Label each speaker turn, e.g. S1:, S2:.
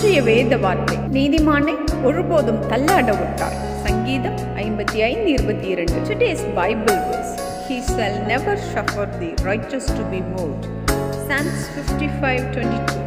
S1: இன்றைய வேத வார்த்தை. நீதிமானை ஒருபோதும் தள்ளாட விட்டார். சங்கீதம் ஐம்பத்தி ஐந்து இருபத்தி இரண்டு. Today's Bible verse. Never suffer the suffer to be to be fifty five twenty two